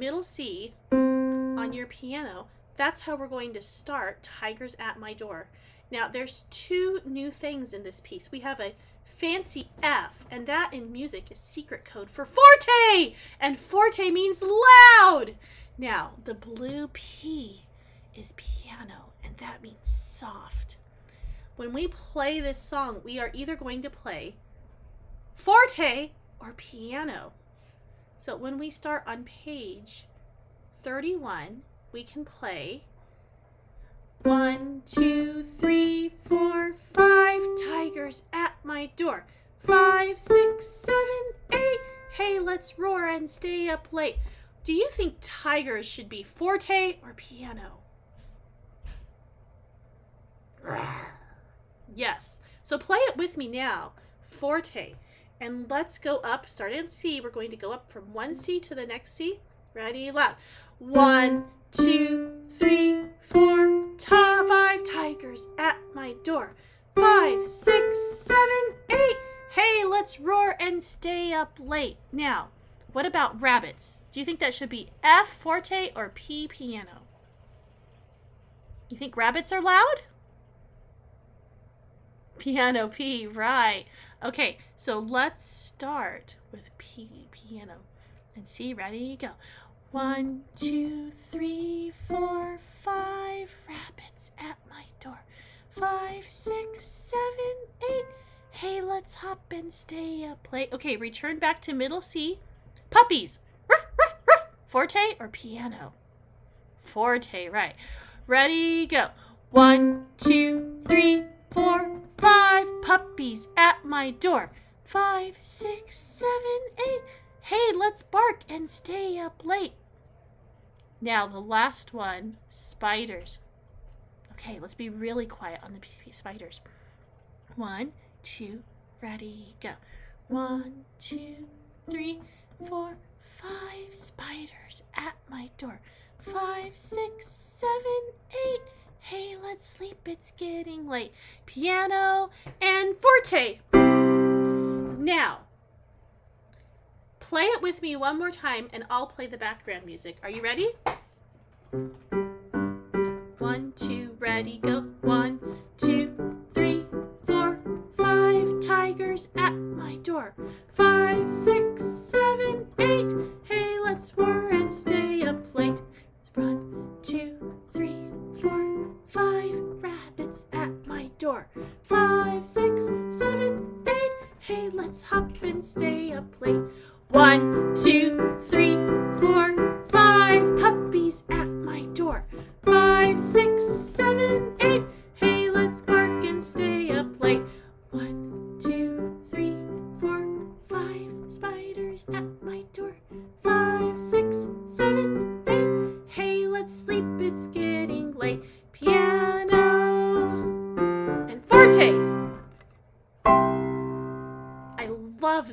middle C on your piano, that's how we're going to start Tigers at My Door. Now, there's two new things in this piece. We have a fancy F, and that in music is secret code for forte, and forte means loud. Now, the blue P is piano, and that means soft. When we play this song, we are either going to play forte or piano. So when we start on page 31, we can play one, two, three, four, five tigers at my door. Five, six, seven, eight. Hey, let's roar and stay up late. Do you think tigers should be forte or piano? Yes. So play it with me now. Forte. And let's go up, start in C. We're going to go up from one C to the next C. Ready, loud. One, two, three, four, ta five tigers at my door. Five, six, seven, eight. Hey, let's roar and stay up late. Now, what about rabbits? Do you think that should be F forte or P piano? You think rabbits are loud? Piano P, right. Okay, so let's start with P, piano. And C, ready, go. One, two, three, four, five rabbits at my door. Five, six, seven, eight. Hey, let's hop and stay up play. Okay, return back to middle C. Puppies. Ruff, ruff, ruff. Forte or piano? Forte, right. Ready, go. One, two, three, puppies at my door. Five, six, seven, eight. Hey, let's bark and stay up late. Now, the last one spiders. Okay, let's be really quiet on the spiders. One, two, ready, go. One, two, three, four, five spiders at my door. Five, six, seven, eight. Hey, let's sleep, it's getting late. Piano and forte. Now, play it with me one more time and I'll play the background music. Are you ready? One, two, ready, go. One, two, three, four, five tigers at my door. Five, six, seven, eight. Seven, eight. Hey, let's hop and stay up late. One, two, three, four, five puppies at my door. Five, six, seven, eight. Hey, let's bark and stay up late. One, two, three, four, five spiders at my door. Five, six, seven, eight. Hey, let's sleep, it's getting late. Piano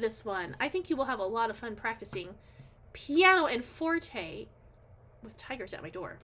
this one. I think you will have a lot of fun practicing piano and forte with tigers at my door.